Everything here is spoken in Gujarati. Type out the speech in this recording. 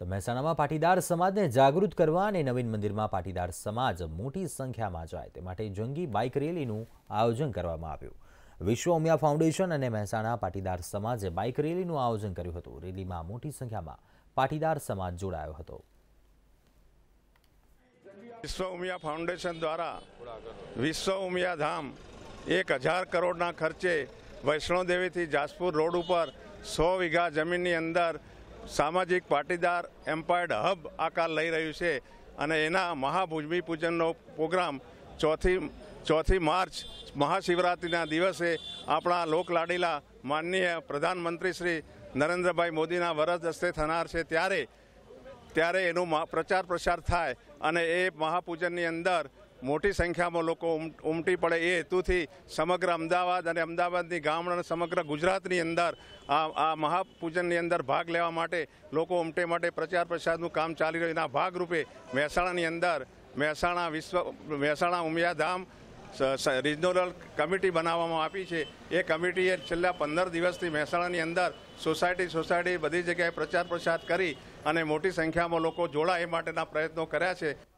તો મહેસાણામાં પાટીદાર સમાજને જાગૃત કરવા અને નવીન મંદિરમાં પાટીદાર સમાજ મોટી સંખ્યામાં જાય તે માટે જંગી બાઇક રેલીનું આયોજન કરવામાં આવ્યું. વિશ્વ ઉમિયા ફાઉન્ડેશન અને મહેસાણા પાટીદાર સમાજે બાઇક રેલીનું આયોજન કર્યું હતું. રેલીમાં મોટી સંખ્યામાં પાટીદાર સમાજ જોડાયો હતો. વિશ્વ ઉમિયા ફાઉન્ડેશન દ્વારા વિશ્વ ઉમિયા ધામ એક હજાર કરોડના ખર્ચે વૈષ્ણોદેવીથી જાસપુર રોડ ઉપર સો વીઘા જમીનની અંદર સામાજિક પાટીદાર એમ્પાયર્ડ હબ આકાર લઈ રહ્યું છે અને એના મહાભૂજમી પૂજનનો પ્રોગ્રામ ચોથી ચોથી માર્ચ મહાશિવરાત્રિના દિવસે આપણા લોકલાડીલા માનનીય પ્રધાનમંત્રી શ્રી નરેન્દ્રભાઈ મોદીના વરદ હસ્તે થનાર છે. ત્યારે ત્યારે એનો પ્રચાર પ્રસાર થાય અને એ મહાપૂજનની અંદર મોટી સંખ્યામાં લોકો ઉમ- ઉમટી પડે એ હેતુથી સમગ્ર અમદાવાદ અને અમદાવાદની ગામડા અને સમગ્ર ગુજરાતની અંદર આ આ મહાપૂજનની અંદર ભાગ લેવા માટે લોકો ઉમટે માટે પ્રચાર પ્રસારનું કામ ચાલી રહ્યું એના ભાગરૂપે મહેસાણાની અંદર મહેસાણા વિશ્વ, મહેસાણા ઉમિયાધામ રિજનલ કમિટી બનાવવામાં આપી છે. એ કમિટીએ છેલ્લા પંદર દિવસથી મહેસાણાની અંદર સોસાયટી સોસાયટી બધી જગ્યાએ પ્રચાર પ્રસાર કરી અને મોટી સંખ્યામાં લોકો જોડાય એ માટેના પ્રયત્નો કર્યા છે.